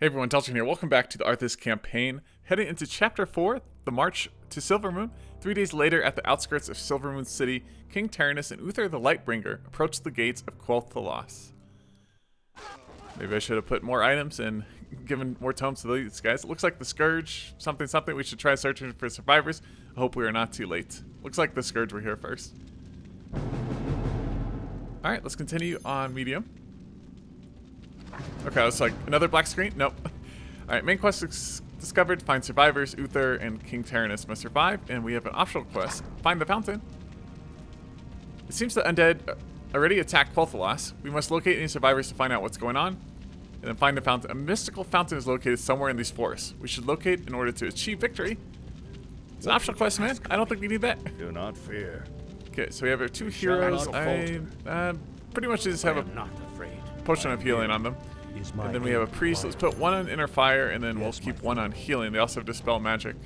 Hey everyone, Deltron here. Welcome back to the Arthas campaign. Heading into Chapter 4, the March to Silvermoon. Three days later, at the outskirts of Silvermoon City, King Terenas and Uther the Lightbringer approach the gates of Quel'Thalas. Maybe I should have put more items and given more tomes to these guys. It looks like the Scourge, something something. We should try searching for survivors. I hope we are not too late. Looks like the Scourge were here first. Alright, let's continue on medium. Okay, that's like another black screen? Nope. Alright, main quest is discovered. Find survivors. Uther and King Terenas must survive. And we have an optional quest. Find the fountain. It seems the undead already attacked Quel'Thalas. We must locate any survivors to find out what's going on. And then find the fountain. A mystical fountain is located somewhere in these forests. We should locate in order to achieve victory. It's an optional quest, man. I don't think we need that. Do not fear. Okay, so we have our two heroes. I uh, pretty much just have a am not afraid. Potion of healing on them. And then we have a priest. Let's put one on inner fire, and then we'll keep one on healing. They also have dispel magic.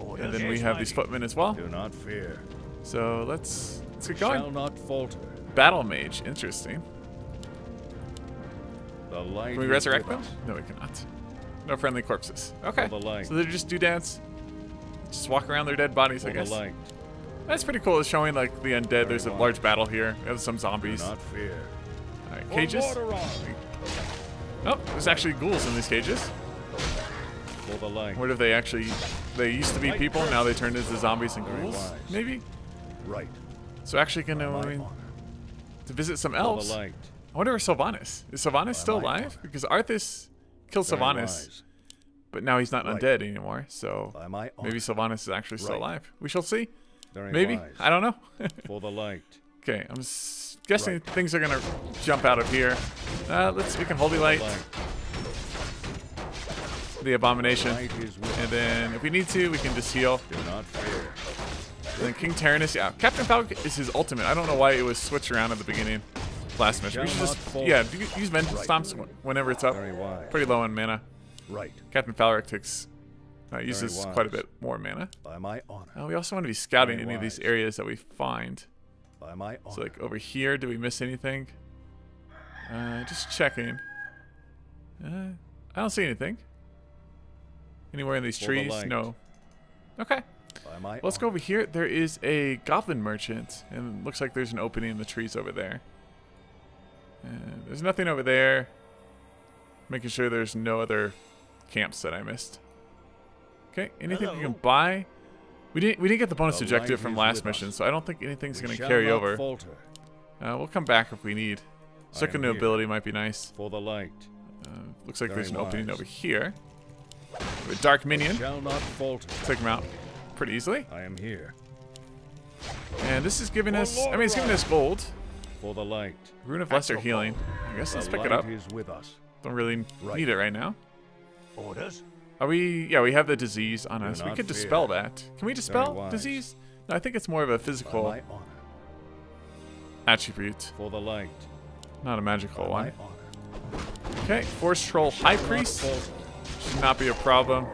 Oh, and then we have these footmen as well. Do not fear. So let's let's get going. Shall not falter. Battle mage, interesting. The light Can we resurrect them? No, we cannot. No friendly corpses. Okay. the light. So they're just doodads. Just walk around their dead bodies, I the guess. light. That's pretty cool. It's showing like the undead. There's a large battle here. We have some Do zombies. not fear. Alright, cages. Oh, there's actually ghouls in these cages. For the light. What if they actually they used to be people, now they turned into zombies and ghouls? Maybe? Right. So actually gonna I mean, to visit some For elves. I wonder where Sylvanas. Is Sylvanas still alive? Because Arthas killed Very Sylvanas, but now he's not Right. undead anymore. So By my maybe Sylvanas is actually still Right. alive. We shall see. Very Maybe. wise. I don't know. For the light. okay, I'm s- guessing Right. things are gonna jump out of here. Uh, let's we can holy light the abomination, Light is with and then if we need to, we can just heal. Do not fear. And then King Terenas, yeah. Captain Falric is his ultimate. I don't know why it was switched around at the beginning. Last mission. We should just, yeah, use Vengeance Stomps wh- whenever it's up. Pretty low on mana. Right. Captain Falric takes, uh, uses quite a bit more mana. By my honor. Uh, we also want to be scouting Very any of these areas that we find. By my honor. So like over here, do we miss anything? Uh, just checking. Uh, I don't see anything. Anywhere in these For the trees? light. No. Okay. By my Let's go over here. There is a goblin merchant, and it looks like there's an opening in the trees over there. And there's nothing over there. Making sure there's no other camps that I missed. Okay, anything you can buy? We didn't. We didn't get the bonus The objective from last mission, us. so I don't think anything's We gonna carry over. Uh, we'll come back if we need. Second here. ability might be nice. For the light. Uh, looks like Very there's an opening over here. A dark minion. Shall not falter. Take him out pretty easily. I am here. And this is giving us. I mean, it's giving us gold. For the light. Rune of Lesser healing. I guess let's pick it up. is with us. Don't really Right. need it right now. Orders? Are we? Yeah, we have the disease on us. We could fear. dispel that. Can we dispel disease? No, I think it's more of a physical attribute, For the light. not a magical By one. Okay, Forest Troll High Priest should not be a problem.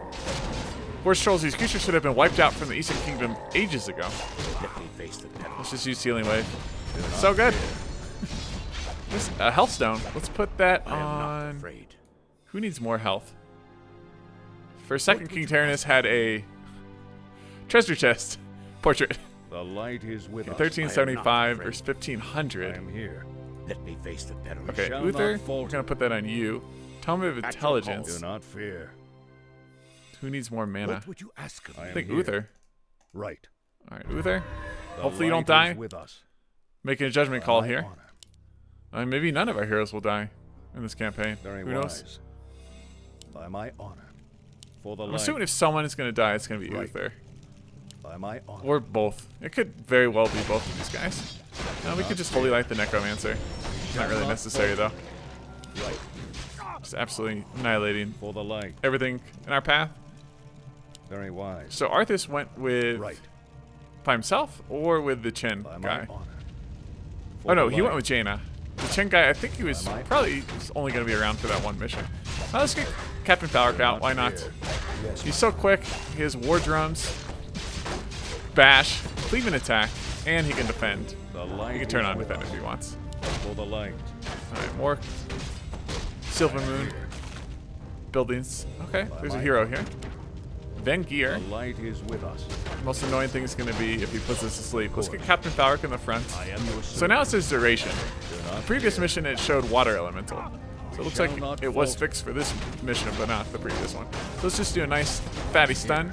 Forest Trolls, these creatures should have been wiped out from the Eastern Kingdom ages ago. Let me face the devil. Let's just use Healing Wave. So good. This a health stone. Let's put that I am not on. afraid. Who needs more health? For a second, King Terenas had a treasure chest portrait. The light is with us. 1375 I versus 1500. I am here. Let me face the peril. Okay, shall Uther, we're falter. gonna put that on you. Tell me of Intelligence. Do not fear. Who needs more mana? What would you ask of I me? I am think here. Uther. Right. All right, Uther, The Hopefully you don't die. With us. making a judgment call my here. honor. Uh, maybe none of our heroes will die in this campaign. Very Who knows? wise. By my honor. For the I'm light. assuming if someone is gonna die, it's gonna be Right. Uther By my honor. or both. It could very well be both of these guys. Uh, we could just holy light the Necromancer. Not really necessary though. Right. Just absolutely annihilating For the light. everything in our path. Very wise. So Arthas went with Right. by himself or with the Chen By my guy. honor. Oh no, the he went with Jaina. The Chen guy, I think he was probably was only going to be around for that one mission. Now let's get Captain Falric out. Why not? He's so quick. He has war drums, bash, cleaving attack, and he can defend. The light He can turn on with defend if he wants. For the light. All right, more Silver Moon. buildings. Okay, there's a hero here. Van The Gear. light is with us. Most annoying thing is going to be if he puts us to sleep. Let's get Captain Falric in the front. I am So now it says duration. Not Previous mission it showed water elemental. So it looks shall like it was fixed for this mission, but not the previous one. So let's just do a nice fatty stun.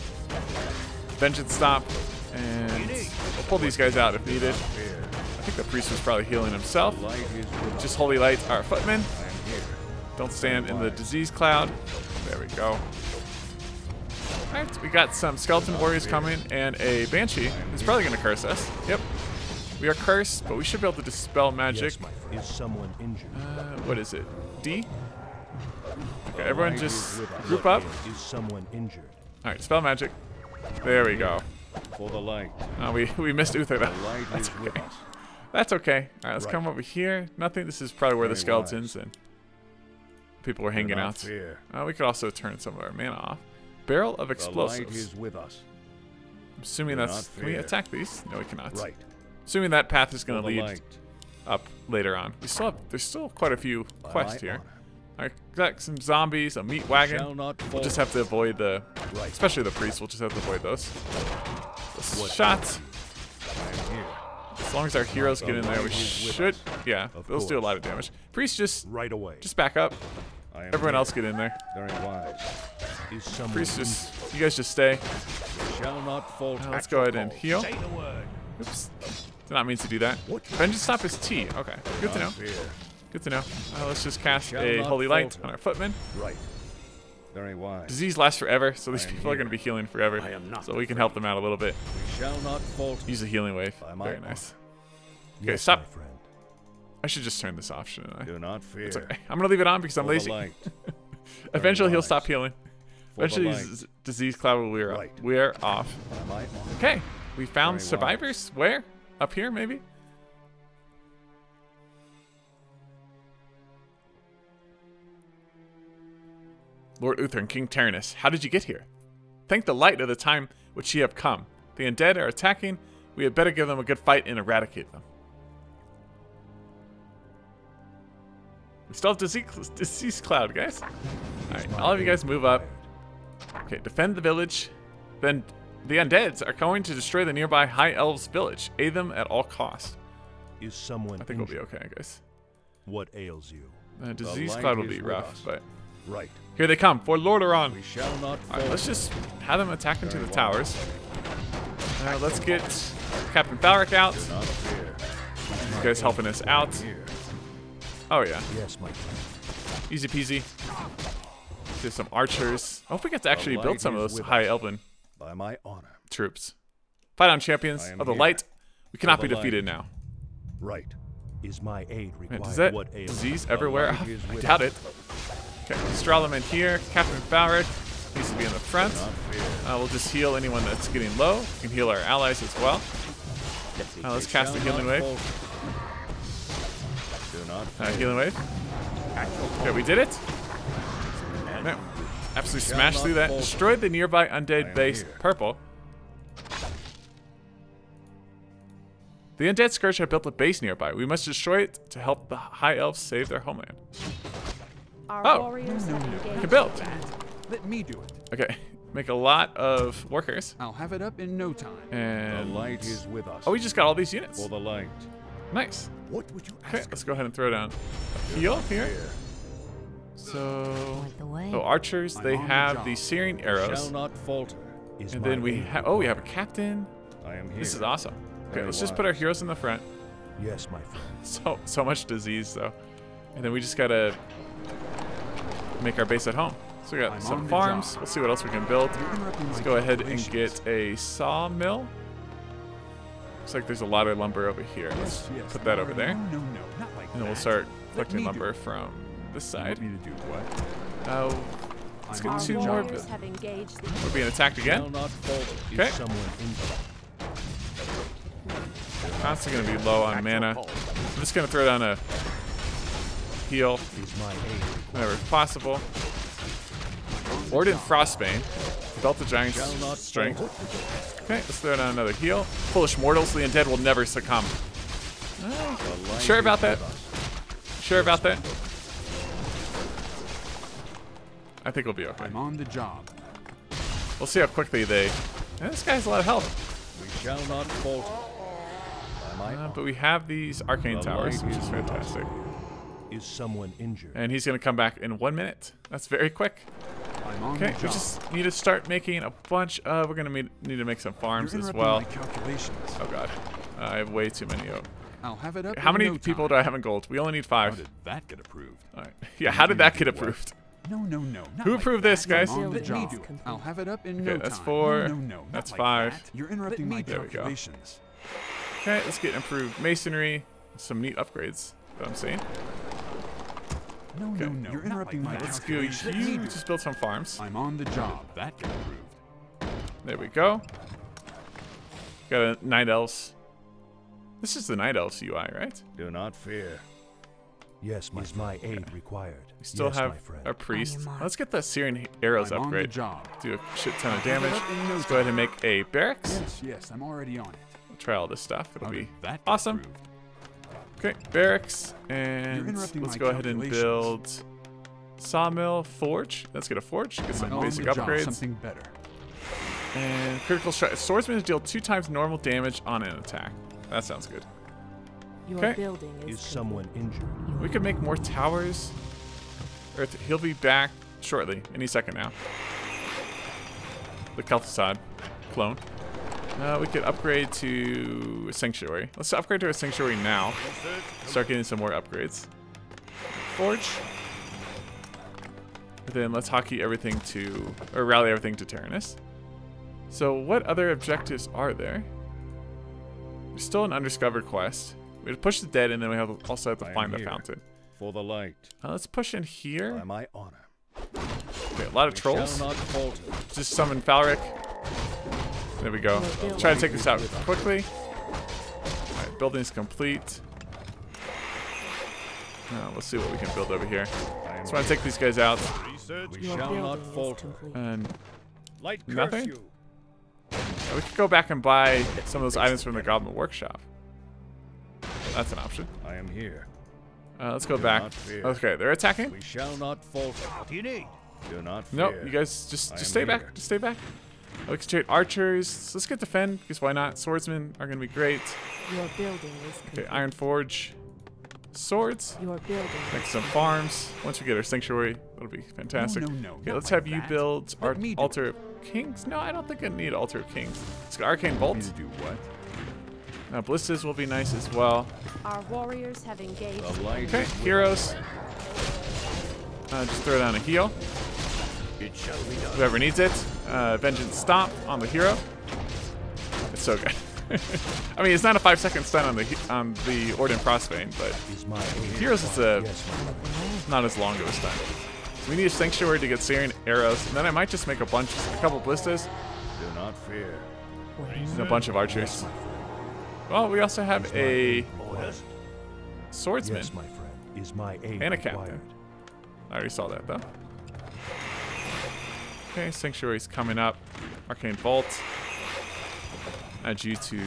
Vengeance stomp. And we'll pull these guys out if needed. I think the priest was probably healing himself. The light is with us. Just holy light our footmen. I am here. Don't stand in the disease cloud. There we go. Alright, we got some skeleton warriors coming and a banshee. It's probably gonna curse us. Yep. We are cursed, but we should be able to dispel magic. Yes. Is someone injured? Uh, what is it? D? Okay, everyone just is with us. group up. Is someone injured? Alright, spell magic. There we go. For the light. Uh, we, we missed Uther though. The That's okay. That's okay. Alright, let's Right. come over here. Nothing. This is probably where the Very skeletons and people were hanging out. Uh, we could also turn some of our mana off. Barrel of The light explosives. is with us. I'm assuming Do that's. Can we attack these? No, we cannot. Right. Assuming that path is going to lead up later on. We still have. There's still quite a few quests here. Alright, got some zombies, a meat wagon. We'll just have to avoid the, especially the priests. We'll just have to avoid those. The shots. I. As long as our heroes get in there, we light is with should. Yeah, those do a lot of damage. Priests just, Right away. just back up. I Everyone else get in there. Very wise. Priests just, you guys just stay. Shall not. Uh, let's go ahead and heal. Say the word. Oops. Did not mean to do that. Vengeance stomp is T. Okay, good to know. Good to know. Uh, let's just cast a holy light on our footmen. Right. Very wise. Disease lasts forever, so these I am people are going to be healing forever. I am not so we can help them out a little bit. We shall not falter. Use a healing wave. By my Very honor. nice. Okay, Yes, stop. my friend. I should just turn this off, shouldn't I? Do not fear. It's okay. I'm gonna leave it on because I'm lazy. Eventually he'll stop healing. Eventually disease cloud will wear, off. By my honor. Okay, we found Very wise. survivors. Where? Up here, maybe? Lord Uther and King Terenas, how did you get here? Thank the light of the time which ye have come. The undead are attacking. We had better give them a good fight and eradicate them. We still have disease, disease cloud, guys. Alright, all of you guys move up. Okay, defend the village. Then the undeads are going to destroy the nearby High Elves village. Aid them at all costs. Is someone I think we'll be okay, guys. What ails you? Uh, disease cloud will be rough, us. but Right. here they come. For Lordaeron. We shall not falter. Alright, let's just have them attack into the towers. Uh, let's get Captain Falric out. Do not fear. You guys helping us out. Oh yeah, Yes, my friend. easy peasy. There's some archers. I hope we get to actually build some of those high elven By my honor. troops. Fight on champions of the here. light. We cannot be defeated light. now. Right. Is my aid required? Man, does that what ails disease everywhere? light is I doubt it. Okay, Stralam in here. Captain Falric needs to be in the front. Do. Uh, we'll just heal anyone that's getting low. We can heal our allies as well. Uh, let's cast the healing wave. Do not Uh, healing wave. Okay, we did it. No. Absolutely Shall smashed through that. falter. Destroyed the nearby undead base. here. Purple. The undead scourge have built a base nearby. We must destroy it to help the high elves save their homeland. Our Oh. warriors We can build. Let me do it. Okay, make a lot of workers. I'll have it up in no time. And The light is with us. oh, we just got all these units. For the light. Nice. What would you ask? Okay, let's go ahead and throw down a heal here. Fear. So, the oh, archers, I'm they the have the job. searing Shall arrows, not falter. Is and then we have. Oh, we have a captain. I am here. This is awesome. Okay, Very let's just put our heroes in the front. Yes, my friend. So so much disease though, and then we just gotta make our base at home. So we got I'm some farms. job. We'll see what else we can build. Let's go ahead and get a sawmill. Looks like there's a lot of lumber over here. Let's Yes, yes. put that no, over there, No, no, no, not like and then we'll start collecting lumber from this You side. want me to do what? Oh, let's I'm get two more. job. warriors have engaged the We're being attacked again. not falter. Is Okay. someone? Constantly gonna be low on mana. I'm just gonna throw down a heal Is my aid required? whenever possible. Orden Frostbane. Belt the Giant's not strength. Okay, let's throw down another heal. Foolish mortals, the undead will never succumb. The Sure about that? Sure about that? I think we'll be okay. I'm on the job. We'll see how quickly they. This guy has a lot of health. We shall not falter. Uh, but we have these arcane The towers, which is is fantastic. Is someone injured? And he's gonna come back in one minute. That's very quick. I'm on Okay, the we just need to start making a bunch of. We're gonna need need to make some farms You're as well. my calculations. Oh god, I have way too many. Oh. I'll have it up How many no people time. do I have in gold? We only need five. How did that get approved? All right. Yeah, how did that get approved? No, no, no. not Who approved that. this, guys? I'm on the job. I'll have it up in Okay, no that's time. four. No, no, no. not That's like five. that. You're interrupting my There calculations. Okay, let's get improved masonry. Some neat upgrades. That I'm saying. No, Okay. no, no. You're interrupting like my that. Let's go. calculations. You just it. build some farms. I'm on the job. That got approved. There we go. Got a night elves. This is the night elves UI, right? Do not fear. Yes, my, is my aid required? We still yes, have my friend. a priest. Let's get the searing arrows I'm on the upgrade. job. Do a shit ton of I'll have it damage. no Let's go ahead and make a barracks. Yes, yes. I'm already on it. We'll try all this stuff. It'll How be that awesome. approved? Okay, barracks, and let's go ahead and build sawmill, forge. Let's get a forge, get some I'm basic upgrades, Something better. and critical strike. Swordsmen deal two times normal damage on an attack. That sounds good. Your Okay. building is, Is someone injured? We could make more towers. Earth, he'll be back shortly, any second now. The Kel'Thuzad clone. Uh, we could upgrade to a sanctuary. Let's upgrade to a sanctuary now. Start getting some more upgrades. Forge. And then let's hockey everything to, or rally everything to Terenas. So what other objectives are there? There's still an undiscovered quest. We have to push the dead, and then we have also have to I find the fountain. For the light. Uh, let's push in By here. my honor. Okay, a lot of We trolls. shall not falter. Just summon Falric. There we go. Let's try to take this out quickly. Alright, building's complete. Now, let's see what we can build over here. I am Just want to take these guys out. We shall not building falter. And Light Nothing? you. uh, we could go back and buy some of those items from the Goblin Workshop. That's an option. I am here. Uh, let's go Do back. Okay, they're attacking. We shall not falter. What do you need? Do not fear. Nope, you guys just just stay here. back. Just stay back. We can trade archers. Let's get defend because why not? Swordsmen are gonna be great. Your building is Okay. Iron Forge, swords. Your building Make some farms. Once we get our sanctuary, that'll be fantastic. No, no, no, Okay, let's like have you build Let our altar of kings. No, I don't think I need altar of kings. Let's go arcane Me bolt. to do what? Now ballistas will be nice as well. Our warriors have engaged. Okay, heroes. Uh, just throw down a heal. It shall be done. Whoever needs it. Uh, Vengeance Stomp on the hero. It's so good. I mean, it's not a five second stun on the he- on the Orden Frostbane, but Is my aid heroes is a Yes, my friend. not as long of a stun. So we need a sanctuary to get searing arrows, and then I might just make a bunch, a couple ballistas, Do not fear. and a bunch of archers. Well, we also have a swordsman. Yes, my friend. Is my aid And a captain. I already saw that though. Okay, sanctuary's coming up. Arcane Vault. Add you to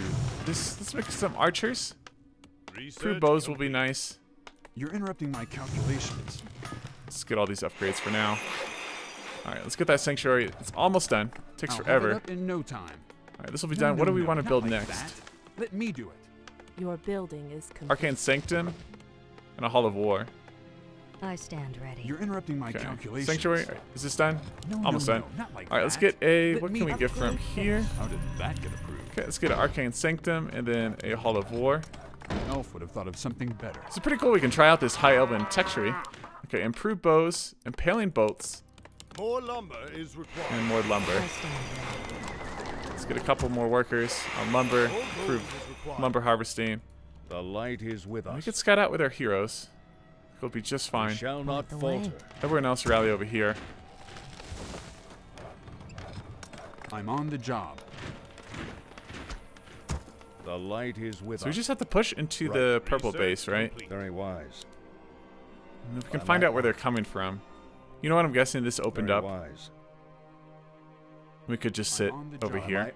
this. Let's make some archers. Crew bows will be nice. You're interrupting my calculations. Let's get all these upgrades for now. All right, let's get that sanctuary. It's almost done. Takes I'll forever. it up in no time. All right, this will be No, done. what do we no, want to build like next? that. Let me do it. Your building is complete. Arcane Sanctum and a Hall of War. I stand ready. You're interrupting my Okay. calculations. Sanctuary. all right, Is this done? No, no, Almost no, done. not like All right, let's get a. Let What can we get from here? How did that get approved? Okay, let's get an Arcane Sanctum and then a Hall of War. An elf would have thought of something better. It's pretty cool. We can try out this high elven tech tree. Okay, improved bows, impaling bolts, More lumber is required. and more lumber. I stand ready. Let's get a couple more workers on lumber, improved lumber harvesting. The light is with We us. could scout out with our heroes. It'll be just We fine. shall not falter. Everyone else rally over here. I'm on the job. The light is with So we just have to push into Right. the purple base, right? Very wise. And if we can By find out where they're coming from. You know what? I'm guessing this opened Very up. wise. We could just sit over job. here,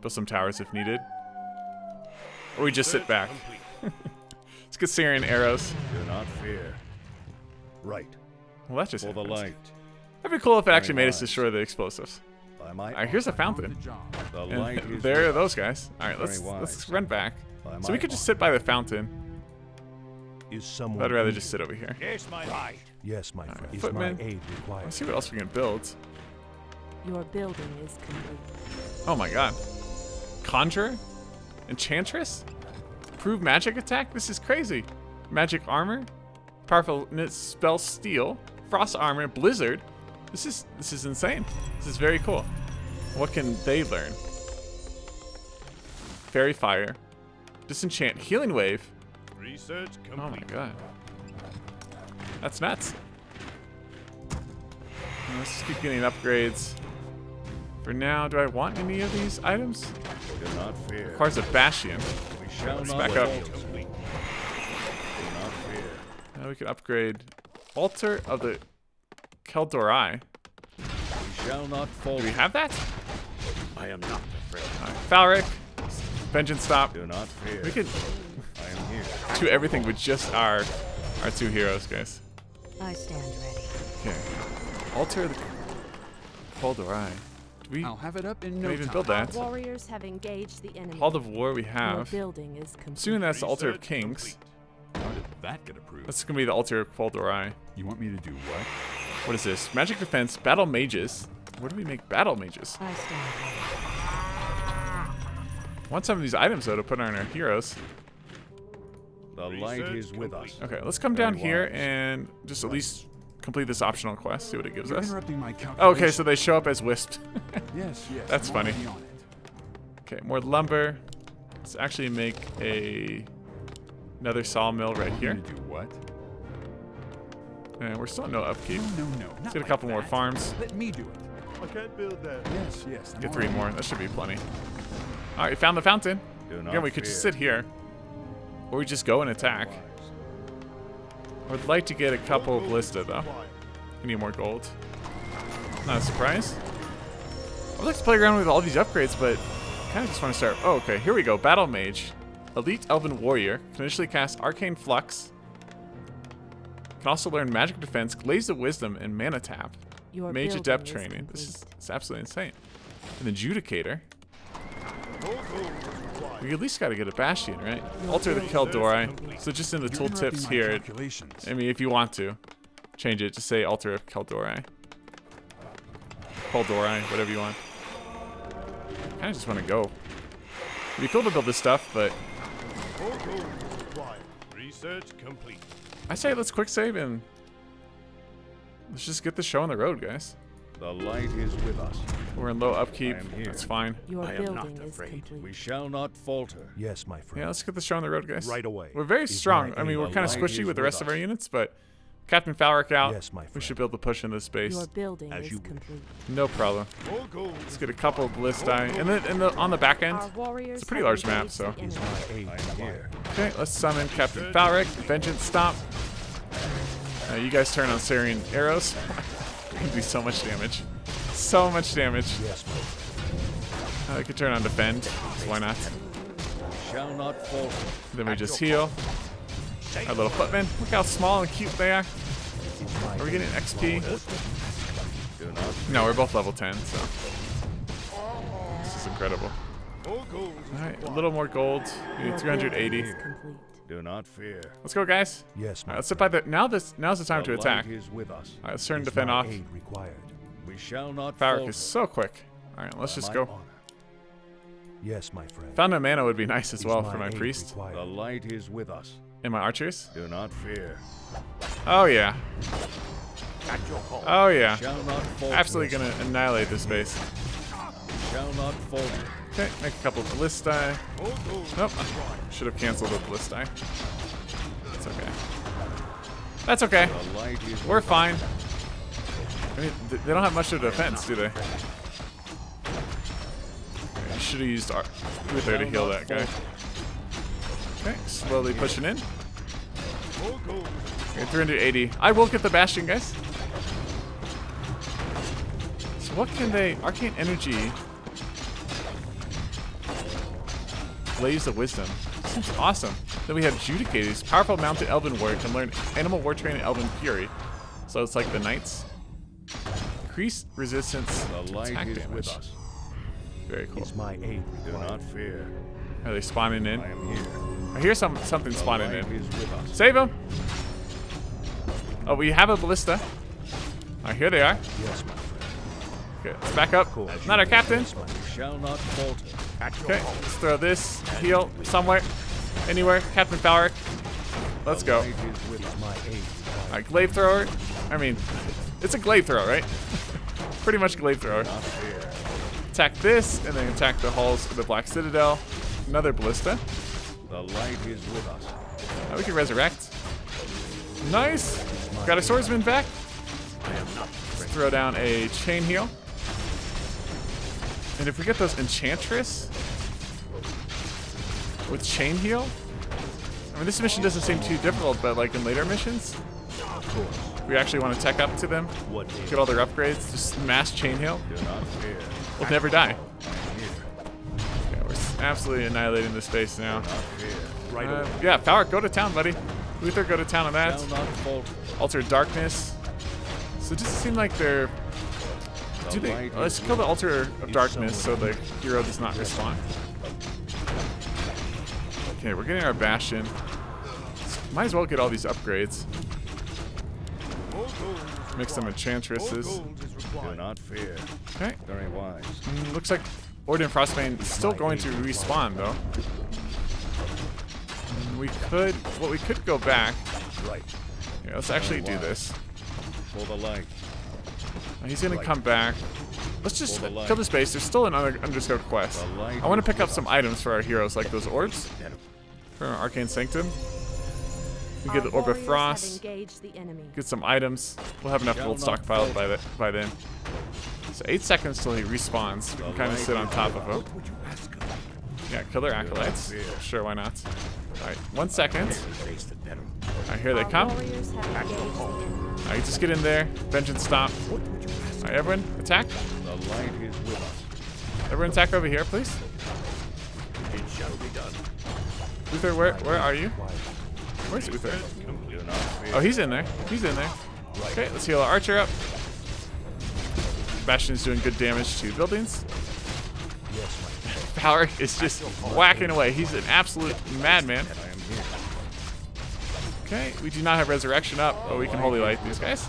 build some towers if needed. Or we just sit back. Let's get searing arrows. Do not fear. Right. Well, that just For the light. That'd be cool if it actually made us destroy the explosives. By my All right, here's a fountain. the And there are those guys. All right, let's let's run back. So we could just sit by the fountain. Is someone I'd rather just sit over here. Yes, my light. Yes, my friend. Is Footman. my aid required? Let's see what else we can build. Your building is complete. Oh my god. Conjurer? Enchantress? Prove magic attack? This is crazy. Magic armor? Powerful spell steal? Frost armor? Blizzard? This is this is insane. This is very cool. What can they learn? Fairy fire. Disenchant healing wave. Research Oh my god. That's nuts. Let's just keep getting upgrades. For now, do I want any of these items? Do not fear. Requires a Bastion. we shall let's back up. falter. Do not fear. Now we can upgrade Altar of the Keldori. We shall not fall. Do we have that? I am not afraid. Alright, Falric. Vengeance Stomp. Do not fear. We could I am here. do everything with just our our two heroes, guys. I stand ready. Okay. Altar of the Keldori. Do we I'll have it up in no we even time. build Our that? warriors have engaged the enemy. Hall of War we Your have. building is complete. Assuming that's the Altar of Kings. How did that get approved? That's gonna be the Altar of Keldori. You want me to do what? What is this? Magic Defense, Battle Mages. Where do we make Battle Mages? I stand want some of these items though to put on our heroes. The light is with us. Okay, let's come down Very here and just at least complete this optional quest, see what it gives You're us. my Okay, so they show up as wisps. yes, yes. That's I'm funny. already on it. okay, more lumber. Let's actually make a another sawmill right here. do what? And we're still no upkeep. No, no, no. Let's get a like couple more farms. Let me do it. I can't build that. Yes, yes. Get three more. on That should be plenty. All right, found the fountain. Do not Again, we could just sit here, or we just go and attack. I would like to get a couple of Ballista though. We need more gold. Not a surprise. I'd like to play around with all these upgrades, but I kind of just want to start. Oh, okay. Here we go. Battle Mage. Elite Elven Warrior. Can initially cast Arcane Flux. Can also learn Magic Defense, Blaze of Wisdom, and Mana Tap. Your Mage Adept training. This is it's absolutely insane. An Adjudicator. We at least got to get a Bastion, right? Altar the Keldori. So just in the You're tooltips here, I mean, if you want to, change it to say Altar of Keldori. Keldori, whatever you want. I kind of just want to go. It'd be cool to build this stuff, but Research complete. I say let's quick save and let's just get the show on the road, guys. The light is with us. We're in low upkeep. I am here. That's fine. Your I am building not is afraid. complete. We shall not falter. Yes, my friend. Yeah, let's get the show on the road, guys. Right away. We're very Is strong. I mean, we're kind of squishy with the with rest of our units, but Captain Falric out. Yes, my friend. We should be able to push into space. Your building As you wish. complete. No problem. Let's get a couple of Ballistae. And then in the, on the back end, it's a pretty large map, so. the Is enemy. my aid I am required? here. Okay, let's summon Captain Falric. Vengeance Stomp. Uh, you guys turn on searing arrows. we can do so much damage. So much damage. Yes, my friend. I could turn on Defend. so why not? Shall not falter. Then we just heal. Our little footmen. Look how small and cute they are. Are we getting XP? No, we're both level 10, so. This is incredible. Alright, a little more gold. We need 380. Building is complete. Do not fear. Let's go, guys. Yes, my Alright, let's sit by the. Now this. Now's the time the to attack. light is with us. Alright, let's turn Is defend off. aid required? We shall not Falric is so quick. Alright, let's By just go. honor. Yes, my friend. Found a mana would be nice as Is well for my priest required? The light is with us. and my archers. Do not fear. Oh yeah. Oh yeah. Shall not falter. Absolutely gonna annihilate this base. Shall not falter. Okay, make a couple of ballistae. Nope. Should have canceled the ballistae. That's okay. That's okay. We're fine. I mean, they don't have much of a defense, do they? I should have used Uther to heal that guy. Okay, slowly pushing in. Okay, 380. I will get the Bastion, guys. So what can they... Arcane Energy... Blaze of Wisdom. Seems awesome. Then we have Judicators. Powerful mounted Elven Warrior can learn Animal War Training Elven Fury. So it's like the Knights. increased resistance The to light attack is damage. with us. Very cool. Is my aid Do not fear. Are they spawning in? I am here. I hear some something The spawning light in. with us. Save him! Oh, we have a ballista. Oh, here they are. Yes, my friend. Okay, let's back up. Cool. Not our captain. Yes, my You shall not falter. Okay, let's throw this heal somewhere, anywhere. Captain Falric. Let's go. light is with us. my. Alright, glaive thrower. I mean, it's a glaive thrower, right? Pretty much glaive thrower. Attack this, and then attack the halls of the Black Citadel. Another ballista. The light is with us. Now we can resurrect. Nice. Got a swordsman back. Let's throw down a chain heal. And if we get those enchantress with chain heal, I mean this mission doesn't seem too difficult, but like in later missions, we actually want to tech up to them, What get all their upgrades, just mass chain heal. Do not fear. We'll never die. Yeah, we're absolutely annihilating this space now. Not fear. Right Uh, yeah, Power, go to town, buddy. Luther, go to town on that. Shall not falter. Altar Darkness. So it doesn't seem like they're. Do they? Let's kill the. Altar of Darkness so the hero does not respawn. Okay, we're getting our Bastion. Might as well get all these upgrades. Mix some enchantresses. Do not fear. Okay. Very wise. Mm, looks like Orden Frostbane is still going to respawn though. We could. Well, we could go back. Right. Here, let's actually do this. For the light. He's gonna come back. Let's just For the light. kill this base. There's still another underscope quest. I want to pick up some items for our heroes, like those orbs from Arcane Sanctum. We get the Orb of Frost. Have engaged the enemy. Get some items. We'll have enough Shall gold not stockpiled by falter. the, by then. So eight seconds till he respawns. We can kind of sit on top of him. Yeah, kill their acolytes. Sure, why not? All right, one second. Face the better. All right, here they come. warriors have engaged the enemy. All right, just get in there. Vengeance stomp. What would you ask? All right, everyone, attack. The light is with us. Everyone, attack over here, please. It shall be done. Uther, where where are you? Where's Uther? Oh, he's in there. He's in there. Okay, let's heal our archer up. Bastion's doing good damage to buildings. Yes. Power is just whacking away. He's an absolute madman. I am here. Okay, we do not have resurrection up, but we can holy light these guys.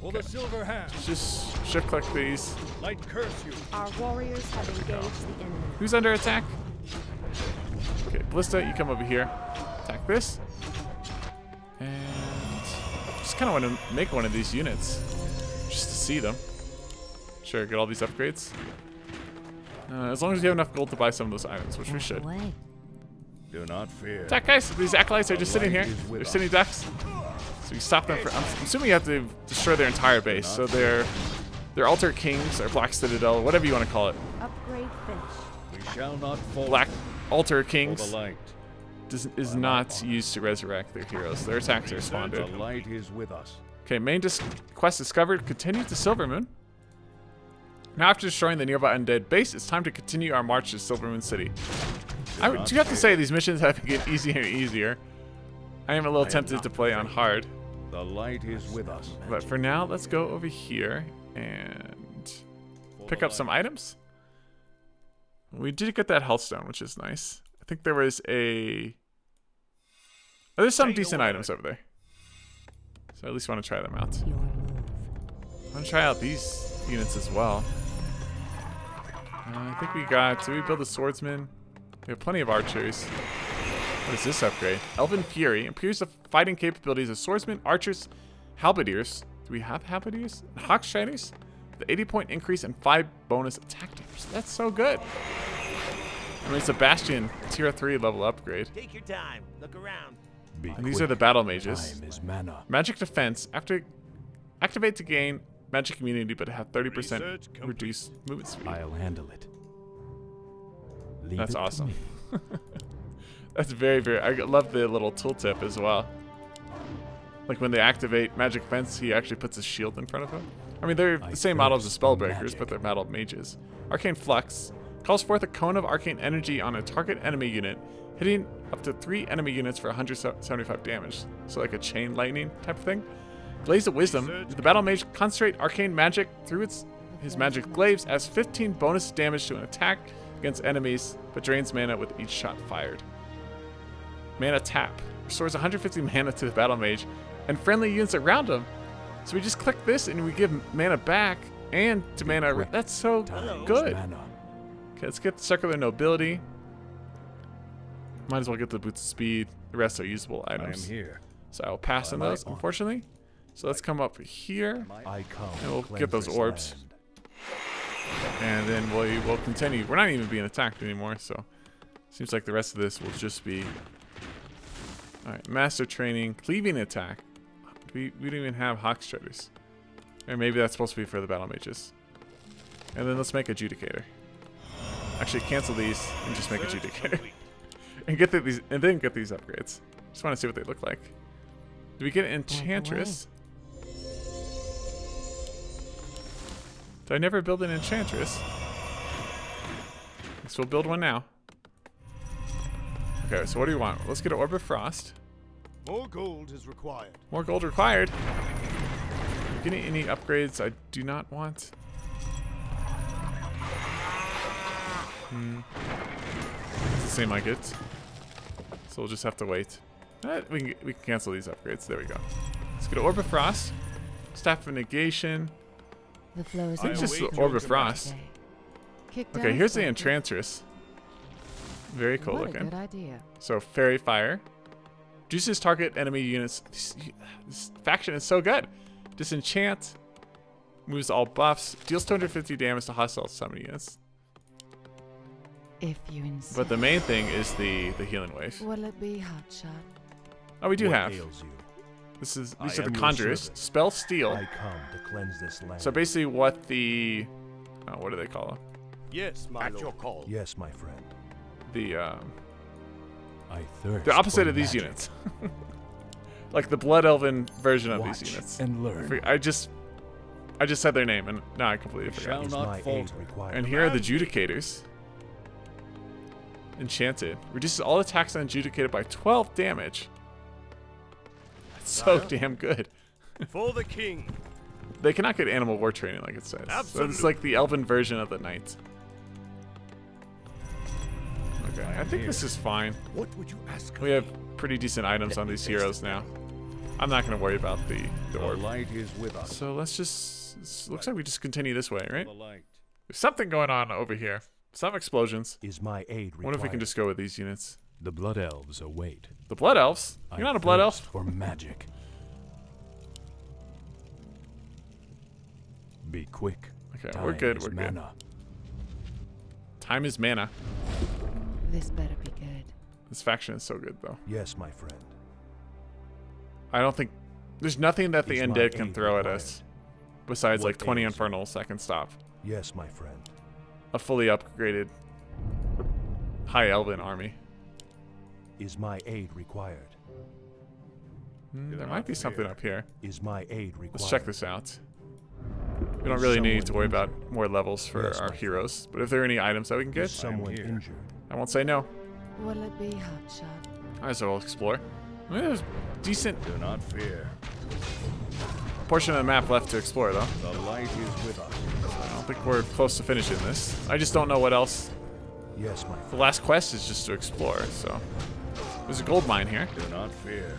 For the silver hand, Just shift click these. light curse you. Our warriors have engaged the enemy. Who's under attack? Okay, Ballista, you come over here. Attack this. And just kind of want to make one of these units. Just to see them. Sure, get all these upgrades. Uh, as long as you have enough gold to buy some of those items, which we should. Do not fear. Attack, guys! These acolytes are just sitting here. light is with They're us. sitting ducks. So you stop them for. I'm assuming you have to destroy their entire base. So they're. They're Altar Kings or Black Citadel, whatever you want to call it. Upgrade finished. We shall not fall. Black Altar Kings the light. does, is not used to resurrect their heroes. Their attacks are spawned. The responded. light is with us. Okay, main dis- quest discovered. Continue to Silvermoon. Now, after destroying the nearby undead base, it's time to continue our march to Silvermoon City. I do have to say these missions have been getting easier and easier. I am a little tempted to play on hard, The light is with us. but for now, let's go over here and pick up some items. We did get that healthstone, which is nice. I think there was a. Oh, there's some decent items over there. So I at least want to try them out. Your move. I want to try out these units as well. Uh, I think we got. Did we build a swordsman? We have plenty of archers. What is this upgrade? Elven Fury improves the fighting capabilities of swordsmen, archers, halberdiers. Do we have halberdiers? Hawk Striders? The 80 point increase and 5 bonus attack damage. That's so good. I mean, it's a Bastion tier 3 level upgrade. Take your time. Look around. Be And these quick. are the battle mages. Time is mana. Magic defense. After activate to gain magic immunity, but have 30% Research complete. reduced movement speed. I'll handle it. Leave That's it awesome. That's very, very. I love the little tooltip as well. Like when they activate magic fence, he actually puts a shield in front of him. I mean, they're I the same models as thirst spell breakers, magic. but they're battle mages. Arcane Flux calls forth a cone of arcane energy on a target enemy unit, hitting up to three enemy units for 175 damage. So like a chain lightning type of thing. Blaze of Wisdom. The Battle Mage concentrate arcane magic through its his magic glaives as 15 bonus damage to an attack against enemies, but drains mana with each shot fired. Mana tap. Restores 150 mana to the Battle Mage and friendly units around him. So we just click this and we give mana back and to mana. That's so good. Okay, let's get the circular nobility. Might as well get the boots of speed. The rest are usable I am items. here. So I will pass on those, unfortunately. So let's come up here, I come. And we'll get those orbs. and then we will continue. We're not even being attacked anymore, so seems like the rest of this will just be. All right, master training, cleaving attack. We we don't even have hawk striders, or maybe that's supposed to be for the battle mages. And then let's make adjudicator. Actually, cancel these and just make adjudicator, and get the, these and then get these upgrades. Just want to see what they look like. Do we get enchantress? Did I never build an enchantress? Guess we'll build one now. Okay, so what do you want? Let's get an Orb of Frost. More gold is required. More gold required. Getting any upgrades I do not want. Hmm. It's the same I get. So we'll just have to wait. Eh, we, can, we can cancel these upgrades. There we go. Let's get an Orb of Frost. Staff of Negation. The flow is I think I just await the your Orb of Frost. Okay, here's the slightly. Enchantress. Very cool what looking. good idea. So fairy fire. Reduces target enemy units. This, this faction is so good. Disenchant. Moves all buffs. Deals 250 damage to hostile summon units. If you insist. But the main thing is the the healing wave. Will it be hotshot? Oh, we do What have. Ails you? This is I these are the conjurers. Spell steal. I come to cleanse this land. So basically, what the oh, what do they call them? Yes, my At lord. your call. Yes, my friend. The um, I thirst. the opposite of these magic. units. like the blood elven version of these units. and learn. I just I just said their name and now I completely shall forgot. Is not my aid falter. And here are the Judicators. Enchanted. Reduces all attacks on Judicated by 12 damage. So damn good. For the king. They cannot get animal war training like it says. So it's like the elven version of the knights. Okay, I think here. this is fine. What would you ask? We have pretty decent items on these heroes now. I'm not going to worry about the, the The light is with us. So let's just... looks like we just continue this way, right? There's something going on over here. Some explosions. Is my aid required? What if we can just go with these units? The blood elves await. The Blood Elves? You're I not a Blood Elf? For magic. Be quick. Okay, we're good, we're good. mana. Time is mana. This better be good. This faction is so good, though. Yes, my friend. I don't think... There's nothing that the Is my undead can aid throw at us. Besides, What like, 20 ails you? Infernals I can stop. Yes, my friend. A fully upgraded High Elven army. Is my aid required? Hmm, there might be something up here. Is my aid required? Let's check this out. We don't really need to worry about more levels for Yes, our heroes. But if there are any items that we can get, someone here. injured? I won't say no. Will it be hotshot? I as well explore. I mean, there's decent Do not fear. portion of the map left to explore, though. The light is with us. I don't think we're close to finishing this. I just don't know what else. Yes, my The last quest is just to explore, so. There's a gold mine here. Do not fear.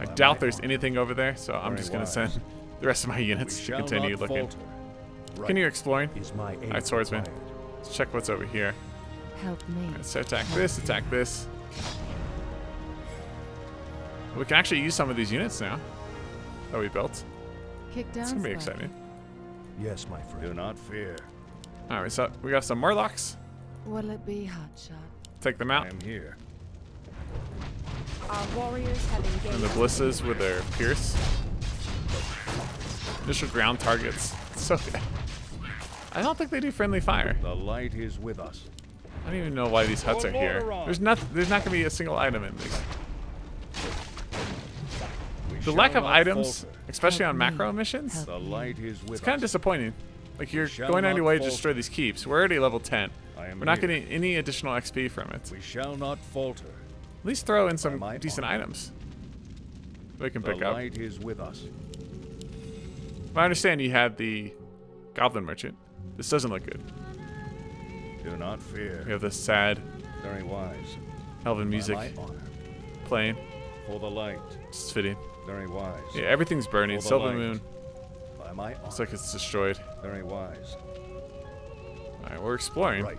I doubt my there's honor. anything over there, so I'm just gonna wise. send the rest of my We units to continue looking. falter. Continue exploring. Is my Alright, swordsman. required? Let's check what's over here. Help me. Let's attack this, attack this. We can actually use some of these units now that we built. Kick down It's gonna be slightly. exciting. Yes, my friend. Do not fear. Alright, so we got some Murlocs. Will it be hotshot? Take them out. I out. am here. And the Blisses with their Pierce. Initial ground targets. So good. I don't think they do friendly fire. The light is with us. I don't even know why these huts are here. There's not there's not gonna be a single item in these. The lack of items, especially on macro missions, The light is with it's kind of disappointing. Like you're going out of your way to destroy these keeps. We're already level 10. We're not getting any additional XP from it. We shall not falter. At least throw in some decent honor. items. We can The pick up. light is with us. I understand you had the Goblin Merchant. This doesn't look good. Do not fear. We have this sad Very wise. elven music playing. For the light. It's fitting. Very wise. Yeah, everything's burning. Silver light. Moon By my honor. looks like it's destroyed. Very wise. All right, we're exploring. Right.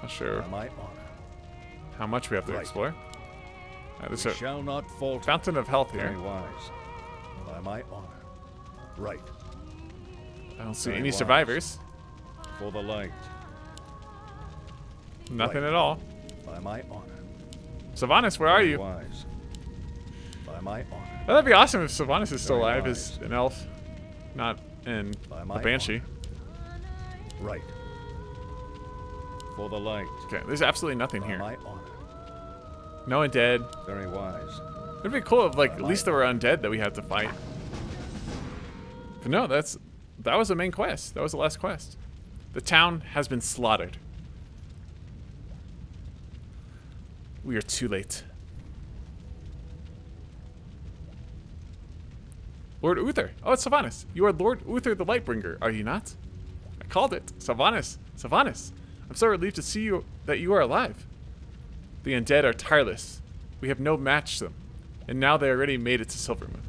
Not sure By my honor. how much we have to Right. explore. Right, there's We shall not falter. fountain of health here. Very wise. By my honor. Right. I don't see Very any wise. survivors. For the light. Nothing at all. By my honor. Sylvanas, where are Very you? Wise. By my honor. Oh, that'd be awesome if Sylvanas is still Very alive as an elf, not in By a banshee. Right. For the light. Okay, there's absolutely nothing By here. my honor. No undead. Very wise. It'd be cool if, like, at least there were undead that we had to fight. But no, that's that was the main quest. That was the last quest. The town has been slaughtered. We are too late. Lord Uther. Oh, it's Sylvanas. You are Lord Uther the Lightbringer, are you not? I called it. Sylvanas. Sylvanas. I'm so relieved to see you that you are alive. The undead are tireless. We have no match them. And now they already made it to Silvermoon.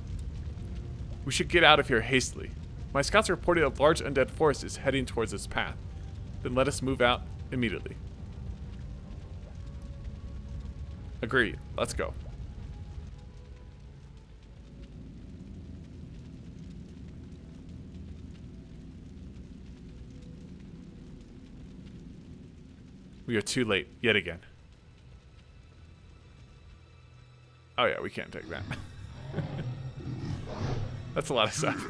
We should get out of here hastily. My scouts reported a large undead force is heading towards this path. Then let us move out immediately. Agreed. Let's go. We are too late yet again. Oh yeah, we can't take that. That's a lot of stuff.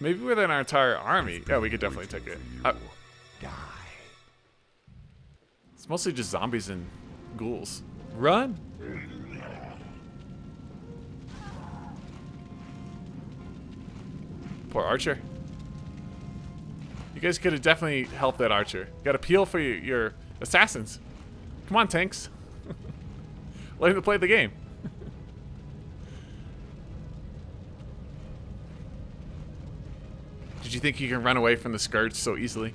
Maybe with an entire army. Yeah, we could definitely take it. Uh, it's mostly just zombies and ghouls. Run! Poor Archer. You guys could have definitely helped that Archer. Got to peel for your, your assassins. Come on, tanks. Let him play the game. Did you think you can run away from the scourge so easily?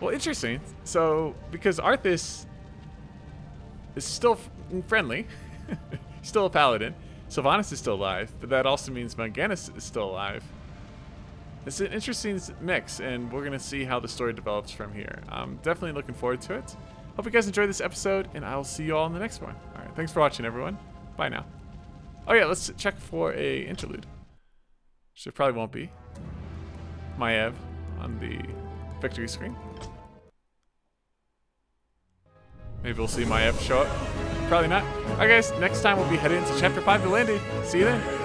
Well, interesting. So, because Arthas is still friendly, still a paladin, Sylvanas is still alive, but that also means Mal'Ganis is still alive. It's an interesting mix, and we're going to see how the story develops from here. I'm definitely looking forward to it. Hope you guys enjoyed this episode, and I will see you all in the next one. All right, thanks for watching, everyone. Bye now. Oh yeah, let's check for a interlude. Which there probably won't be. Maiev on the victory screen. Maybe we'll see Maiev show up. Probably not. Alright guys, next time we'll be heading into chapter 5 the landing. See you then.